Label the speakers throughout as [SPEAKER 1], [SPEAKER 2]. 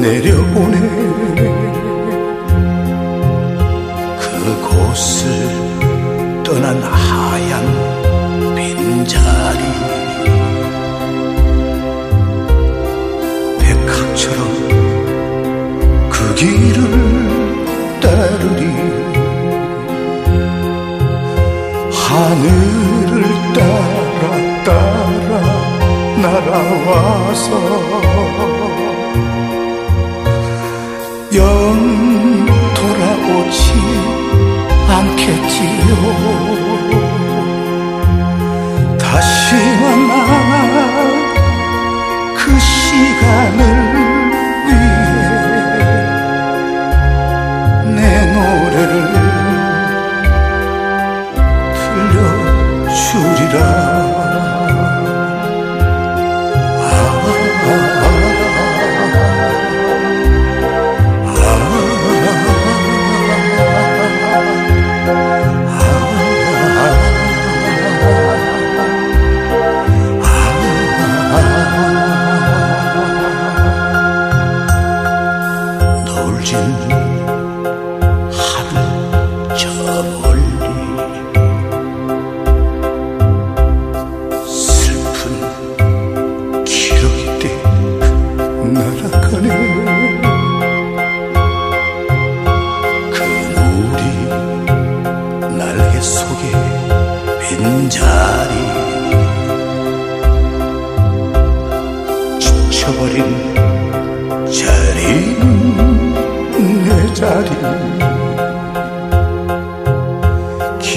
[SPEAKER 1] 내려오네. 그곳을 떠난 하얀 빈자리. 백합처럼 그 길을 따르리. 하늘을 따라 따라 날아와서 않겠지요. 다시 만나 그 시간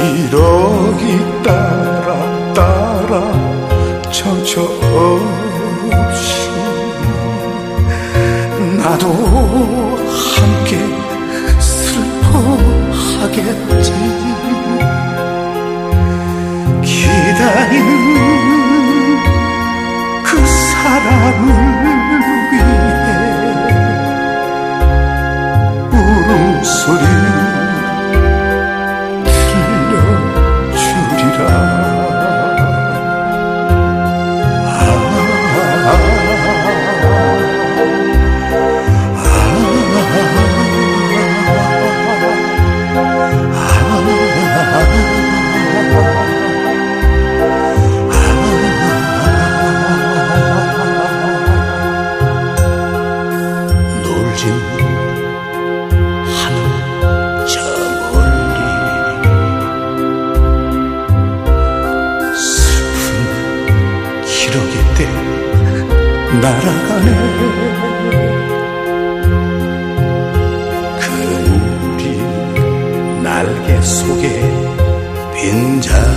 [SPEAKER 1] 기러기 따라 따라 정처 없이 나도 함께 슬퍼하겠지 날아가네. 그 우리 날개 속에 빈자